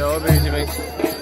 Đối 位